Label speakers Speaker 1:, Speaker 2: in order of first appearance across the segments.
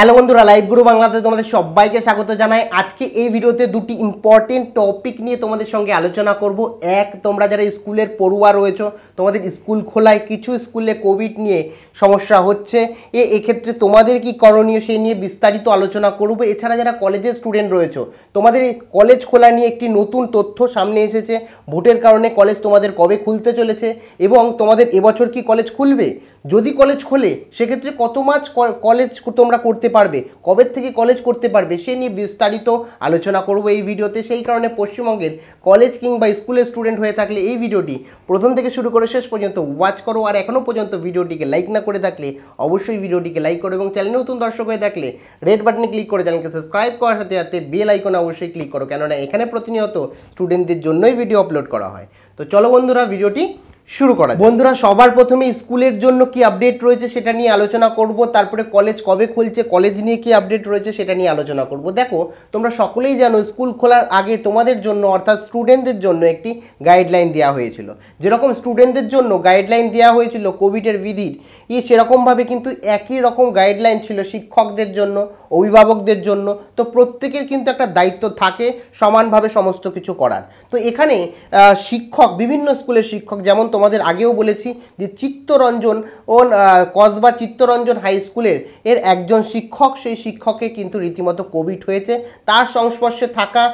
Speaker 1: Hello বন্ধুরা live গুরু বাংলাতে তোমাদের সবাইকে স্বাগত জানাই। আজকে এই ভিডিওতে দুটি ইম্পর্টেন্ট টপিক নিয়ে তোমাদের সঙ্গে আলোচনা করব। এক, তোমরা যারা স্কুলের পড়ুয়া রয়েছো, তোমাদের স্কুল খোলায় কিছু স্কুলে কোভিড নিয়ে সমস্যা হচ্ছে। এ, এক্ষেত্রে তোমাদের কি করণীয় সেই নিয়ে বিস্তারিত আলোচনা করব। এছাড়া যারা কলেজের স্টুডেন্ট রয়েছো, তোমাদের কলেজ খোলা নিয়ে একটি নতুন তথ্য সামনে এসেছে। ভোটের কারণে কলেজ তোমাদের কবে খুলতে চলেছে এবং তোমাদের এবছর কি কলেজ খুলবে? যদি কলেজ খোলে, সেক্ষেত্রে কত মাস কলেজ তোমরা করতে পারবে? কবে থেকে কলেজ করতে পারবে? সে নিয়ে বিস্তারিত আলোচনা করব এই ভিডিওতে। সেই কারণে পশ্চিমবঙ্গের কলেজ কিংবা স্কুলের স্টুডেন্ট হয়ে থাকলে এই ভিডিওটি প্রথম থেকে শুরু করে শেষ পর্যন্ত ওয়াচ করো। আর এখনও পর্যন্ত ভিডিওটিকে লাইক না করে থাকলে অবশ্যই ভিডিওটিকে লাইক করো এবং চ্যানেলে নতুন দর্শক হয়ে থাকলে রেড বাটনে ক্লিক করে চ্যানেলকে সাবস্ক্রাইব করার সাথে সাথে বেল আইকনে অবশ্যই ক্লিক করো। কেননা এখানে প্রতিনিয়ত স্টুডেন্টদের জন্যই ভিডিও আপলোড করা হয়। তো চলো বন্ধুরা, ভিডিওটি শুরু করা বন্ধুরা, সবার প্রথমে স্কুলের জন্য কি আপডেট রয়েছে সেটা নিয়ে আলোচনা করব, তারপরে কলেজ কবে খুলছে কলেজ নিয়ে কি আপডেট রয়েছে সেটা নিয়ে আলোচনা করব। দেখো, তোমরা সকলেই জানো স্কুল খোলার আগে তোমাদের জন্য, অর্থাৎ স্টুডেন্টদের জন্য একটি গাইডলাইন দেওয়া হয়েছিল। যেরকম স্টুডেন্টদের জন্য গাইডলাইন দেওয়া হয়েছিল কোভিডের বিধির ই সেরকমভাবে কিন্তু একই রকম গাইডলাইন ছিল শিক্ষকদের জন্য, অভিভাবকদের জন্য। তো প্রত্যেকের কিন্তু একটা দায়িত্ব থাকে সমানভাবে সমস্ত কিছু করার। তো এখানে শিক্ষক, বিভিন্ন স্কুলের শিক্ষক, যেমন তোমাদের আগেও বলেছি যে চিত্তরঞ্জন ও কসবা চিত্তরঞ্জন হাই স্কুলের এর একজন শিক্ষক, সেই শিক্ষকে কিন্তু রীতিমতো কোভিড হয়েছে। তার সংস্পর্শে থাকা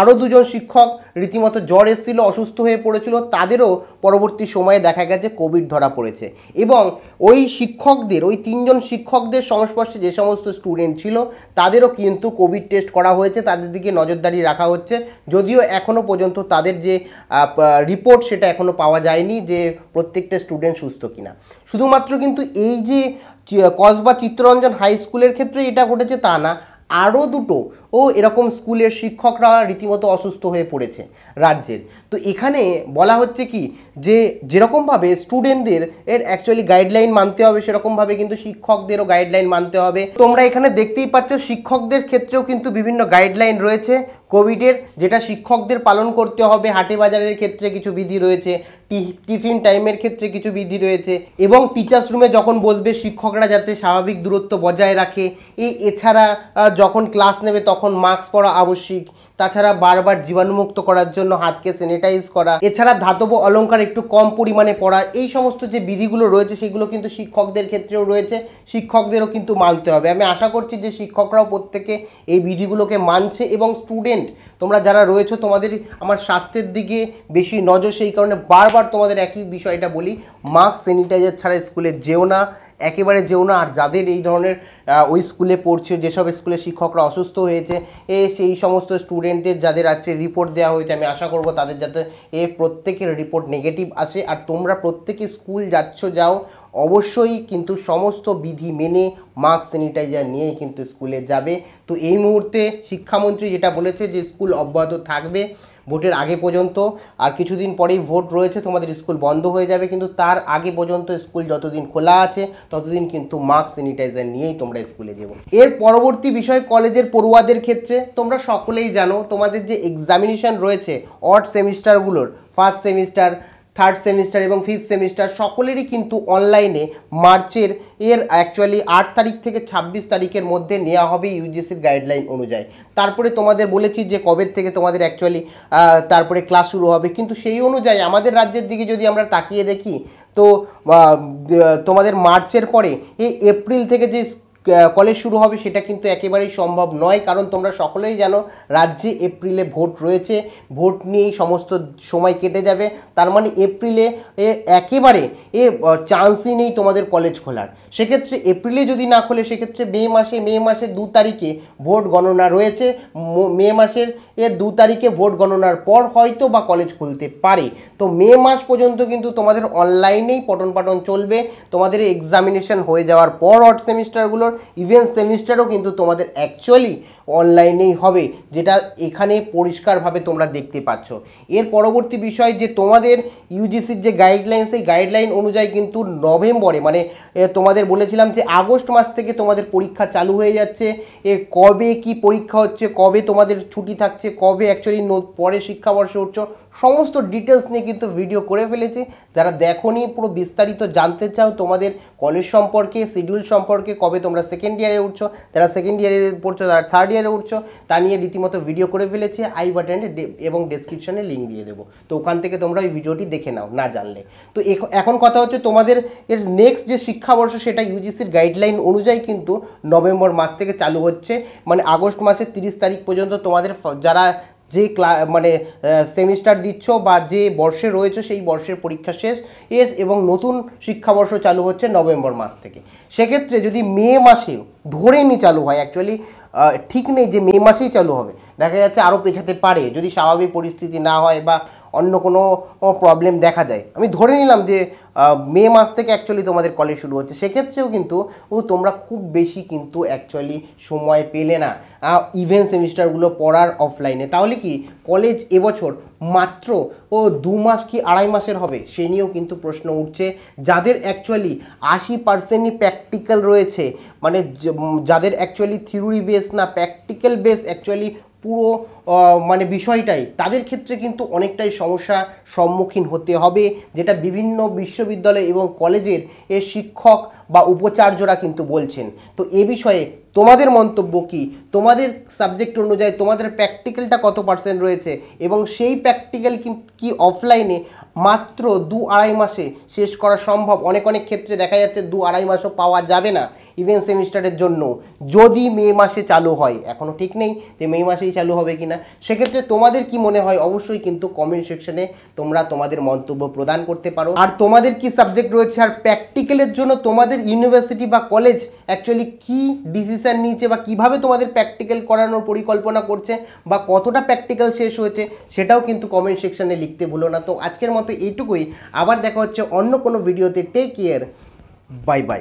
Speaker 1: আরও দুজন শিক্ষক রীতিমতো জ্বর এসেছিল, অসুস্থ হয়ে পড়েছিল, তাদেরও পরবর্তী সময়ে দেখা গেছে কোভিড ধরা পড়েছে। এবং ওই শিক্ষকদের, ওই তিনজন শিক্ষকদের সংস্পর্শে যে সমস্ত স্টুডেন্ট ছিল, তাদেরও কিন্তু কোভিড টেস্ট করা হয়েছে। তাদের দিকে নজরদারি রাখা হচ্ছে। যদিও এখনও পর্যন্ত তাদের যে রিপোর্ট সেটা এখনও পাওয়া যায়নি যে প্রত্যেকটা স্টুডেন্ট সুস্থ কিনা। শুধুমাত্র কিন্তু এই যে কসবা চিত্তরঞ্জন হাই স্কুলের ক্ষেত্রে এটা ঘটেছে তা না। আরও দুটো ও এরকম স্কুলের শিক্ষকরা রীতিমতো অসুস্থ হয়ে পড়েছে রাজ্যের। তো এখানে বলা হচ্ছে কি যে যেরকমভাবে স্টুডেন্টদের এর অ্যাকচুয়ালি গাইডলাইন মানতে হবে, সেরকমভাবে কিন্তু শিক্ষকদেরও গাইডলাইন মানতে হবে। তোমরা এখানে দেখতেই পাচ্ছ শিক্ষকদের ক্ষেত্রেও কিন্তু বিভিন্ন গাইডলাইন রয়েছে কোভিডের যেটা শিক্ষকদের পালন করতে হবে। হাটে বাজারের ক্ষেত্রে কিছু বিধি রয়েছে টিফিন টাইমের ক্ষেত্রে কিছু বিধি রয়েছে এবং টিচার্স রুমে যখন বসবে, শিক্ষকরা যাতে স্বাভাবিক দূরত্ব বজায় রাখে। এই এছাড়া যখন ক্লাস নেবে, তখন মাস্ক পরা আবশ্যিক। তাছাড়া বারবার জীবাণুমুক্ত করার জন্য হাতকে স্যানিটাইজ করা। এছাড়া ধাতব অলংকার একটু কম পরিমাণে পড়া এই সমস্ত যে বিধিগুলো রয়েছে, সেগুলো কিন্তু শিক্ষকদের ক্ষেত্রেও রয়েছে। শিক্ষকদেরও কিন্তু মানতে হবে। আমি আশা করছি যে শিক্ষকরাও প্রত্যেকে এই বিধিগুলোকে মানছে এবং স্টুডেন্ট তোমরা যারা রয়েছো, তোমাদের আমার স্বাস্থ্যের দিকে বেশি নজর। সেই কারণে বারবার তোমাদের একই বিষয়টা বলি, মাস্ক স্যানিটাইজার ছাড়া স্কুলে যেও না। একেবারে যেও না। আর যাদের এই ধরনের ওই স্কুলে পড়ছে, যেসব স্কুলে শিক্ষকরা অসুস্থ হয়েছে, এ সেই সমস্ত স্টুডেন্টদের যাদের আছে রিপোর্ট দেওয়া হয়েছে, আমি আশা করব তাদের যাতে এ প্রত্যেকের রিপোর্ট নেগেটিভ আসে। আর তোমরা প্রত্যেকে স্কুল যাচ্ছ, যাও, অবশ্যই কিন্তু সমস্ত বিধি মেনে মাস্ক স্যানিটাইজার নিয়েই কিন্তু স্কুলে যাবে। তো এই মুহূর্তে শিক্ষামন্ত্রী যেটা বলেছে যে স্কুল অব্যাহত থাকবে। ভোটের আগে পর্যন্ত, আর কিছুদিন পরেই ভোট রয়েছে, তোমাদের স্কুল বন্ধ হয়ে যাবে, কিন্তু তার আগে পর্যন্ত স্কুল যতদিন খোলা আছে, ততদিন কিন্তু মাস্ক স্যানিটাইজার নিয়েই তোমরা স্কুলে যাব এর পরবর্তী বিষয় কলেজের পড়ুয়াদের ক্ষেত্রে, তোমরা সকলেই জানো, তোমাদের যে এক্সামিনেশান রয়েছে অড সেমিস্টারগুলোর ফার্স্ট সেমিস্টার থার্ড সেমিস্টার এবং ফিফথ সেমিস্টার সকলেরই কিন্তু অনলাইনে মার্চের এর অ্যাকচুয়ালি আট তারিখ থেকে ছাব্বিশ তারিখের মধ্যে নেওয়া হবে ইউজিসির গাইডলাইন অনুযায়ী। তারপরে তোমাদের বলেছি যে কবে থেকে তোমাদের অ্যাকচুয়ালি তারপরে ক্লাস শুরু হবে। কিন্তু সেই অনুযায়ী আমাদের রাজ্যের দিকে যদি আমরা তাকিয়ে দেখি, তো তোমাদের মার্চের পরে এই এপ্রিল থেকে যে কলেজ শুরু হবে, সেটা কিন্তু একেবারেই সম্ভব নয়, কারণ তোমরা সকলেই জানো রাজ্যে এপ্রিলে ভোট রয়েছে, ভোট নিয়েই সমস্ত সময় কেটে যাবে, তার মানে এপ্রিলে এ একেবারে এ চান্সই নেই তোমাদের কলেজ খোলার। সেক্ষেত্রে এপ্রিলে যদি না খোলে, সেক্ষেত্রে মে মাসে, মে মাসের দু তারিখে ভোট গণনা রয়েছে, ম- মাসের এর দু তারিখে ভোট গণনার পর হয়তো বা কলেজ খুলতে পারে। তো মে মাস পর্যন্ত কিন্তু তোমাদের অনলাইনেই পঠন পাঠন চলবে, তোমাদের এক্সামিনেশন হয়ে যাওয়ার পর অট সেমিস্টারগুলোর ইভেন সেমিস্টারও কিন্তু তোমাদের অ্যাকচুয়ালি অনলাইনেই হবে, যেটা এখানে পরিষ্কারভাবে তোমরা দেখতে পাচ্ছ। এর পরবর্তী বিষয় যে তোমাদের ইউজিসির যে গাইডলাইন সেই গাইডলাইন অনুযায়ী কিন্তু নভেম্বরে মানে তোমাদের বলেছিলাম যে আগস্ট মাস থেকে তোমাদের পরীক্ষা চালু হয়ে যাচ্ছে। এ, কবে কি পরীক্ষা হচ্ছে, কবে তোমাদের ছুটি থাকছে, কবে অ্যাকচুয়ালি পরে শিক্ষাবর্ষে উঠছ, সমস্ত ডিটেলস নিয়ে কিন্তু ভিডিও করে ফেলেছি। যারা দেখোনি, পুরো বিস্তারিত জানতে চাও, তোমাদের কলেজ সম্পর্কে শিডিউল সম্পর্কে, কবে তোমরা সেকেন্ড ইয়ারে উঠছো, যারা সেকেন্ড ইয়ারে পড়ছো, তারা থার্ড ইয়ারে উঠছো, তা নিয়ে রীতিমতো ভিডিও করে ফেলেছে। আই বাটনে এবং ডেসক্রিপশনে লিঙ্ক দিয়ে দেবো। তো ওখান থেকে তোমরা ওই ভিডিওটি দেখে নাও, না জানলে। তো এখ- এখন কথা হচ্ছে তোমাদের এর নেক্সট যে শিক্ষাবর্ষ, সেটা ইউজিসির গাইডলাইন অনুযায়ী কিন্তু নভেম্বর মাস থেকে চালু হচ্ছে। মানে আগস্ট মাসের তিরিশ তারিখ পর্যন্ত তোমাদের যারা যে ক্লা মানে সেমিস্টার দিচ্ছ বা যে বর্ষে রয়েছে, সেই বর্ষের পরীক্ষা শেষ। এস, এবং নতুন শিক্ষাবর্ষ চালু হচ্ছে নভেম্বর মাস থেকে। সেক্ষেত্রে যদি মে মাসে ধরে নি চালু হয় অ্যাকচুয়ালি ঠিক নেই যে মে মাসেই চালু হবে। দেখা যাচ্ছে আরও পেছাতে পারে। যদি স্বাভাবিক পরিস্থিতি না হয় বা অন্য কোনো প্রবলেম দেখা যায়। আমি ধরে নিলাম যে মে মাস থেকে অ্যাকচুয়ালি তোমাদের কলেজ শুরু হচ্ছে। সেক্ষেত্রেও কিন্তু, ও, তোমরা খুব বেশি কিন্তু অ্যাকচুয়ালি সময় পেলে না। ইভেন্ট সেমিস্টারগুলো পড়ার অফলাইনে তাহলে কি কলেজ এবছর মাত্র, ও, দু মাস কি আড়াই মাসের হবে? সে নিয়েও কিন্তু প্রশ্ন উঠছে। যাদের অ্যাকচুয়ালি আশি পার্সেন্টই প্র্যাকটিক্যাল রয়েছে মানে যাদের অ্যাকচুয়ালি থিওরি বেস না প্র্যাকটিক্যাল বেস অ্যাকচুয়ালি পুরো মানে বিষয়টাই, তাদের ক্ষেত্রে কিন্তু অনেকটাই সমস্যা সম্মুখীন হতে হবে, যেটা বিভিন্ন বিশ্ববিদ্যালয় এবং কলেজের এ শিক্ষক বা উপাচার্যরা কিন্তু বলছেন। তো এ বিষয়ে তোমাদের মন্তব্য কি? তোমাদের সাবজেক্ট অনুযায়ী তোমাদের প্র্যাকটিক্যালটা কত পার্সেন্ট রয়েছে? এবং সেই প্র্যাকটিক্যাল কি অফলাইনে মাত্র দু আড়াই মাসে শেষ করা সম্ভব। অনেক অনেক ক্ষেত্রে দেখা যাচ্ছে দু আড়াই মাসও পাওয়া যাবে না ইভেন্ট সেমিস্টারের জন্য। যদি মে মাসে চালু হয় এখনও ঠিক নেই যে মে মাসেই চালু হবে কিনা। সেক্ষেত্রে তোমাদের কি মনে হয়? অবশ্যই কিন্তু কমেন্ট সেকশনে তোমরা তোমাদের মন্তব্য প্রদান করতে পারো। আর তোমাদের কি সাবজেক্ট রয়েছে? আর প্র্যাকটিক্যালের জন্য তোমাদের ইউনিভার্সিটি বা কলেজ অ্যাকচুয়ালি কি ডিসিশন নিয়েছে বা কীভাবে তোমাদের প্র্যাকটিক্যাল করানোর পরিকল্পনা করছে বা কতটা প্র্যাকটিক্যাল শেষ হয়েছে, সেটাও কিন্তু কমেন্ট সেকশনে লিখতে ভুলো না। তো আজকের মতো এইটুকুই। আবার দেখা হচ্ছে অন্য কোনো ভিডিওতে। Take care bye bye